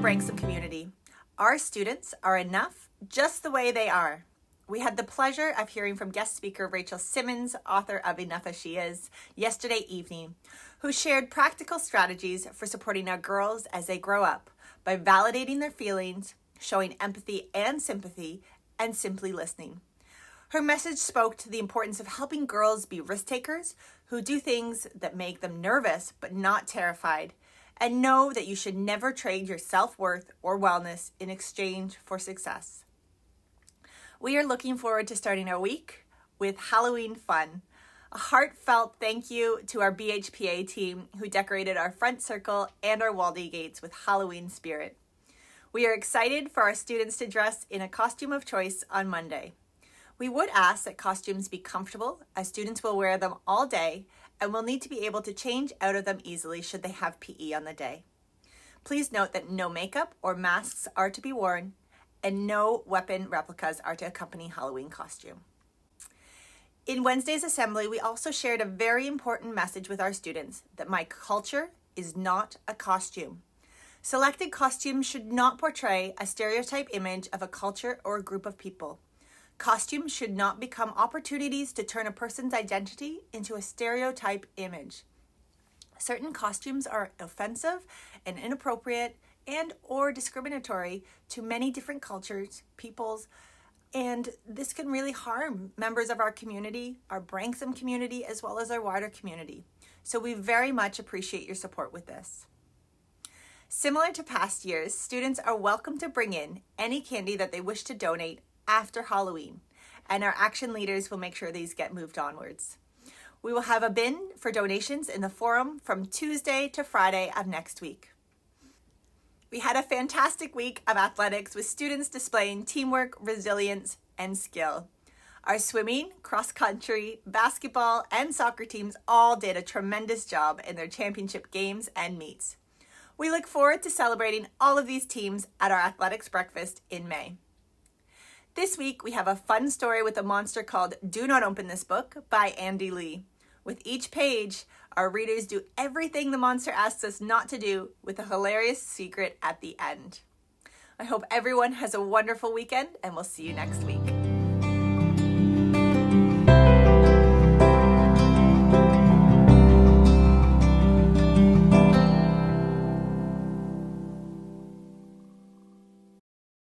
Branksome community. Our students are enough just the way they are. We had the pleasure of hearing from guest speaker Rachel Simmons, author of Enough as She Is, yesterday evening, who shared practical strategies for supporting our girls as they grow up by validating their feelings, showing empathy and sympathy, and simply listening. Her message spoke to the importance of helping girls be risk takers who do things that make them nervous but not terrified, and know that you should never trade your self worth or wellness in exchange for success. We are looking forward to starting our week with Halloween fun. A heartfelt thank you to our BHPA team who decorated our front circle and our Waldy gates with Halloween spirit. We are excited for our students to dress in a costume of choice on Monday. We would ask that costumes be comfortable, as students will wear them all day and will need to be able to change out of them easily should they have PE on the day. Please note that no makeup or masks are to be worn, and no weapon replicas are to accompany Halloween costume. In Wednesday's assembly, we also shared a very important message with our students that my culture is not a costume. Selected costumes should not portray a stereotype image of a culture or a group of people. Costumes should not become opportunities to turn a person's identity into a stereotype image. Certain costumes are offensive and inappropriate and or discriminatory to many different cultures, peoples, and this can really harm members of our community, our Branksome community, as well as our wider community. So we very much appreciate your support with this. Similar to past years, students are welcome to bring in any candy that they wish to donate after Halloween, and our action leaders will make sure these get moved onwards. We will have a bin for donations in the forum from Tuesday to Friday of next week. We had a fantastic week of athletics with students displaying teamwork, resilience, and skill. Our swimming, cross country, basketball, and soccer teams all did a tremendous job in their championship games and meets. We look forward to celebrating all of these teams at our athletics breakfast in May. This week, we have a fun story with a monster called Do Not Open This Book by Andy Lee. With each page, our readers do everything the monster asks us not to do with a hilarious secret at the end. I hope everyone has a wonderful weekend, and we'll see you next week.